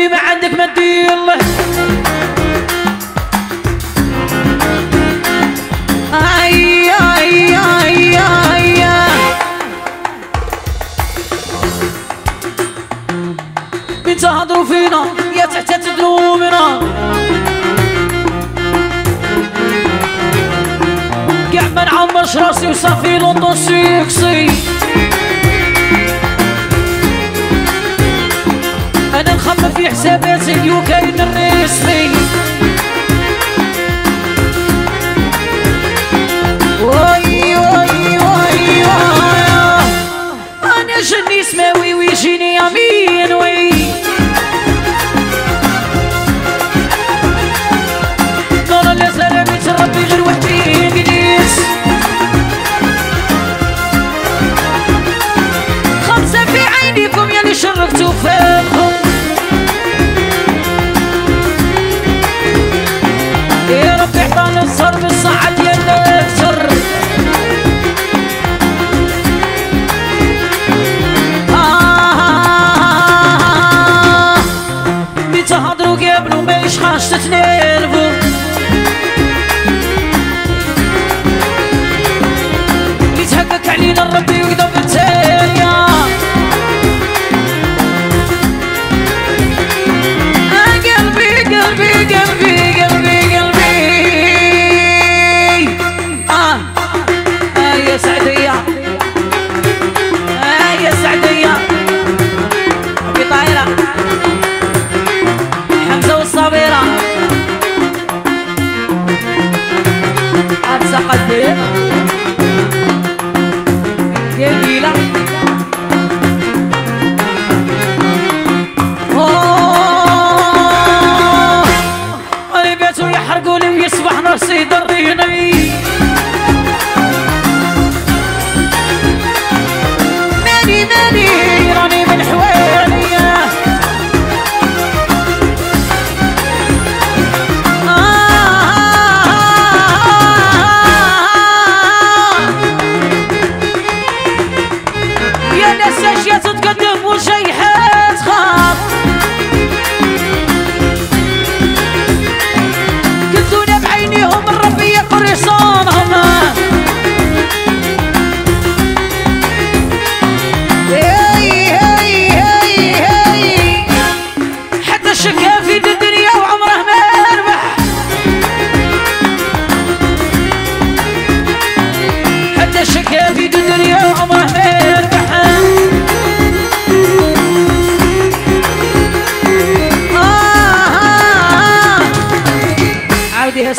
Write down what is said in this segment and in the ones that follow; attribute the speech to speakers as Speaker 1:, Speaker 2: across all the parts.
Speaker 1: حبي ما عندك ما تديله آي آي آي آي. من تهضروا فينا يا تحت تدلومنا كاع ما نعمرش راسي وصافي لوطو سيكسي you can't miss me. you know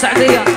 Speaker 1: 啥子呀？